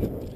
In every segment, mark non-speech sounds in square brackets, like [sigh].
We'll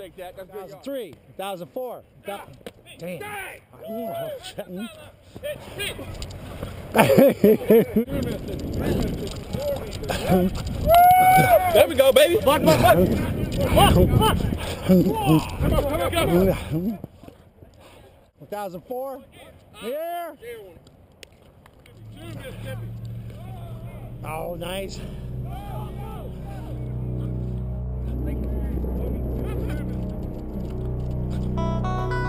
take that. That's good. 1003, 1004. Thou- Damn. Oh, shit. [laughs] There we go, baby. Block, block, block. Block, block. Come on, come on, come on. 1004. Here. Oh, nice. 1002, 1003.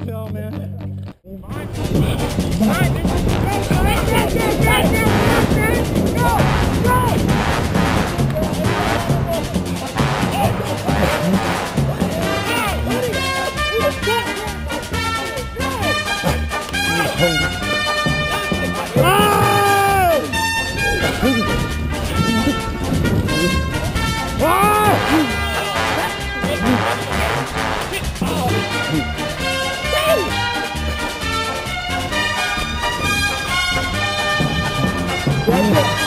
up y'all, man. Go, go 哇。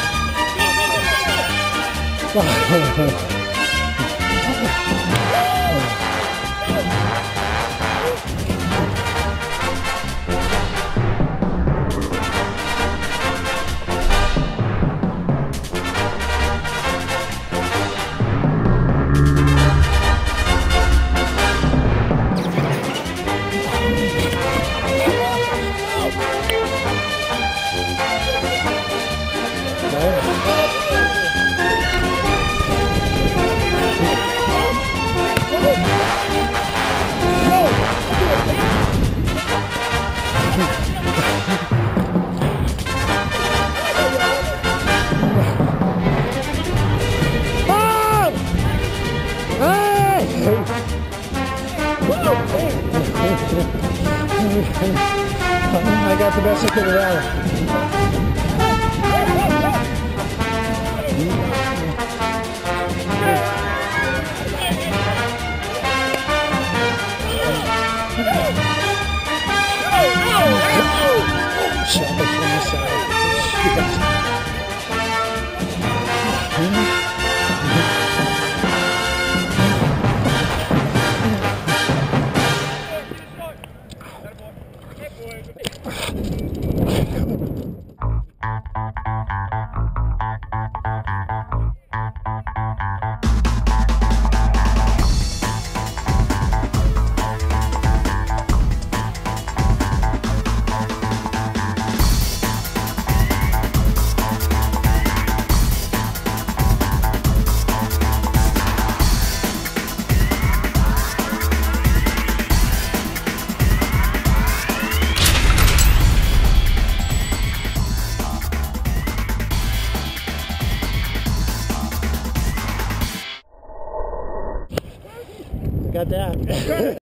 冲啊 the best I could have had. that.